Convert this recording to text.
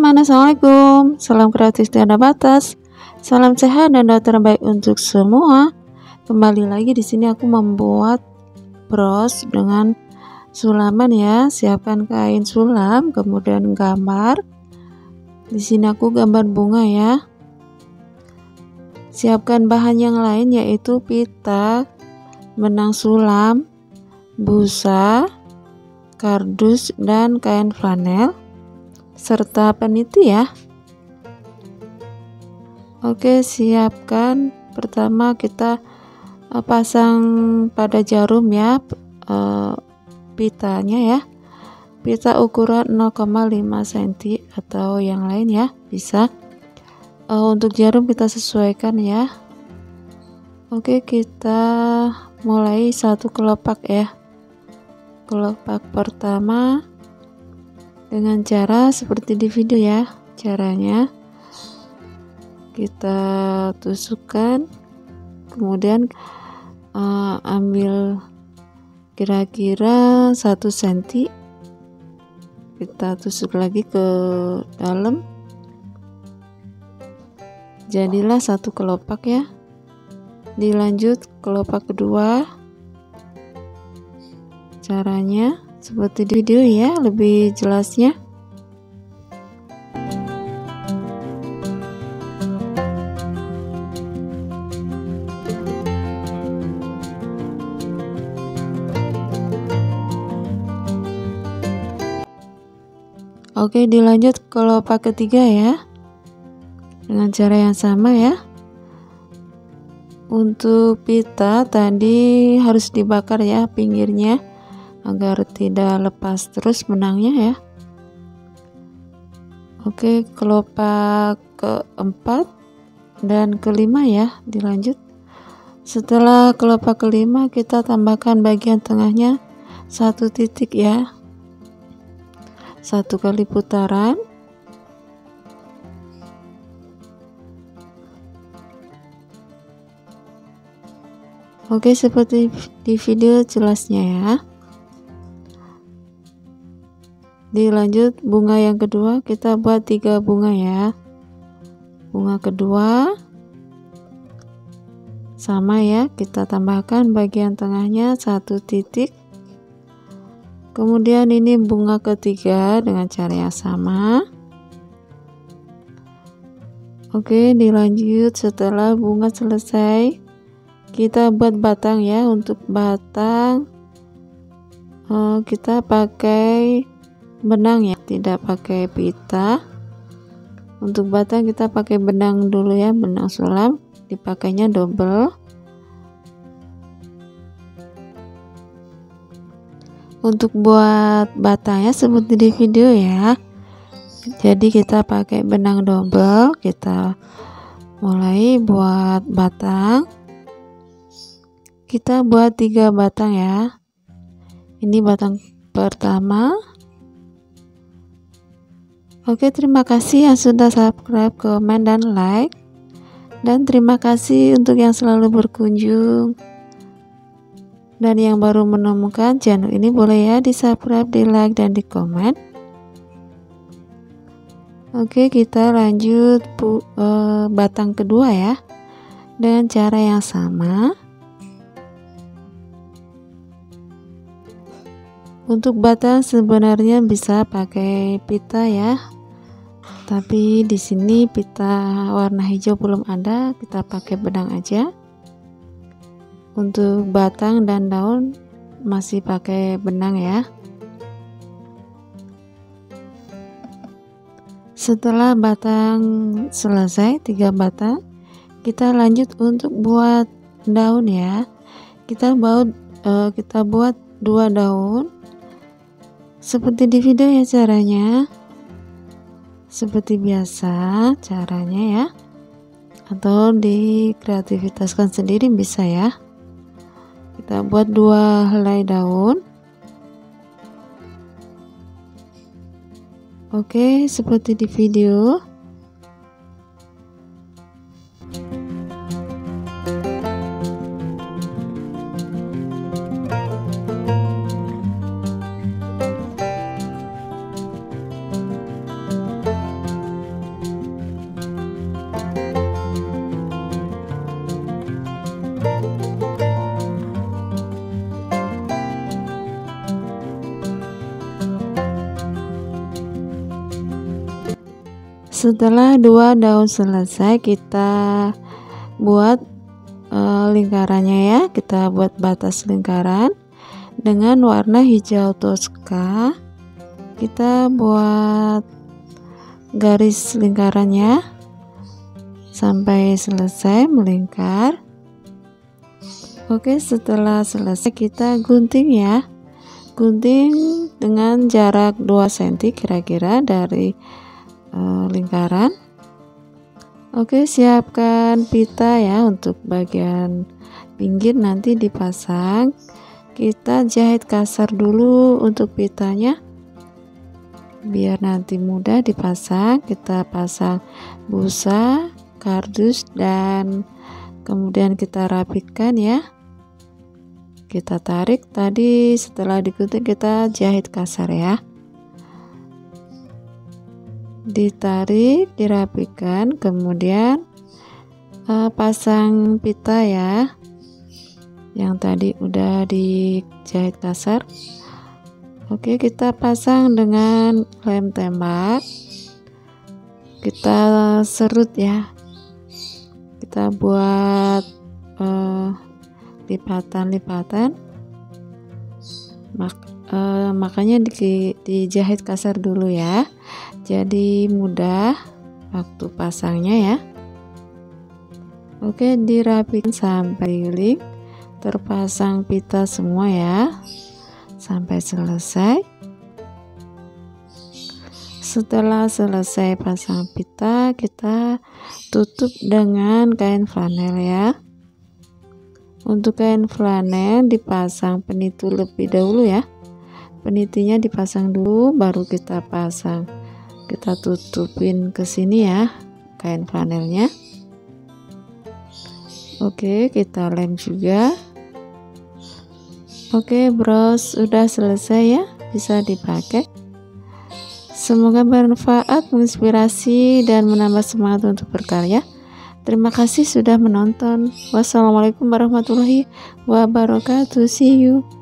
teman-teman, Assalamualaikum. Salam kreatif tiada batas. Salam sehat dan doa terbaik untuk semua. Kembali lagi di sini aku membuat bros dengan sulaman ya. Siapkan kain sulam, kemudian gambar. Di sini aku gambar bunga ya. Siapkan bahan yang lain yaitu pita, benang sulam, busa, kardus, dan kain flanel serta peniti ya Oke siapkan. Pertama kita uh, pasang pada jarum ya uh, pitanya ya. Pita ukuran 0,5 cm atau yang lain ya bisa. Uh, untuk jarum kita sesuaikan ya. Oke kita mulai satu kelopak ya. Kelopak pertama dengan cara seperti di video ya caranya. Kita tusukkan kemudian uh, ambil kira-kira 1 cm kita tusuk lagi ke dalam. Jadilah satu kelopak ya. Dilanjut kelopak kedua. Caranya seperti di video ya lebih jelasnya. Oke dilanjut kelopak ketiga ya. Dengan cara yang sama ya. Untuk pita tadi harus dibakar ya pinggirnya agar tidak lepas terus benangnya ya. Oke kelopak keempat dan kelima ya dilanjut. Setelah kelopak kelima kita tambahkan bagian tengahnya satu titik ya. Satu kali putaran. Oke seperti di video jelasnya ya dilanjut bunga yang kedua kita buat tiga bunga ya. Bunga kedua sama ya kita tambahkan bagian tengahnya satu titik. Kemudian ini bunga ketiga dengan cara yang sama. Oke dilanjut setelah bunga selesai. Kita buat batang ya untuk batang uh, kita pakai benang ya. Tidak pakai pita. Untuk batang kita pakai benang dulu ya benang sulam. Dipakainya double untuk buat batangnya seperti di video ya. Jadi kita pakai benang double kita mulai buat batang. Kita buat tiga batang ya. Ini batang pertama Oke, terima kasih yang sudah subscribe, komen, dan like. Dan terima kasih untuk yang selalu berkunjung. Dan yang baru menemukan channel ini boleh ya di subscribe, di like, dan di komen. Oke, kita lanjut bu, uh, batang kedua ya. Dengan cara yang sama. Untuk batang sebenarnya bisa pakai pita ya. Tapi di sini pita warna hijau belum ada, kita pakai benang aja. Untuk batang dan daun masih pakai benang ya. Setelah batang selesai, tiga batang, kita lanjut untuk buat daun ya. Kita buat uh, kita buat dua daun seperti di video ya caranya. Seperti biasa caranya ya. Atau di kreativitaskan sendiri bisa ya. Kita buat dua helai daun. Oke, seperti di video. Setelah dua daun selesai kita buat uh, lingkarannya ya. Kita buat batas lingkaran dengan warna hijau toska. Kita buat garis lingkarannya sampai selesai melingkar. Oke setelah selesai kita gunting ya. Gunting dengan jarak 2 cm kira-kira dari uh, lingkaran. Oke siapkan pita ya untuk bagian pinggir. Nanti dipasang. Kita jahit kasar dulu untuk pitanya. Biar nanti mudah dipasang. Kita pasang busa kardus dan kemudian kita rapikan ya. Kita tarik. Tadi setelah digunting kita jahit kasar ya ditarik dirapikan kemudian uh, pasang pita ya. Yang tadi udah dijahit kasar. Oke kita pasang dengan lem tembak. Kita serut ya. Kita buat uh, lipatan-lipatan. Mak uh, makanya di, dijahit kasar dulu ya. Jadi mudah waktu pasangnya ya. Oke dirapikan sampai link. Terpasang pita semua ya. Sampai selesai. Setelah selesai pasang pita kita tutup dengan kain flanel ya. Untuk kain flanel dipasang penitu lebih dahulu ya penitinya dipasang dulu baru kita pasang kita tutupin ke sini ya kain flanelnya oke kita lem juga oke bros sudah selesai ya bisa dipakai semoga bermanfaat menginspirasi dan menambah semangat untuk berkarya Terima kasih sudah menonton. Wassalamualaikum warahmatullahi wabarakatuh. See you.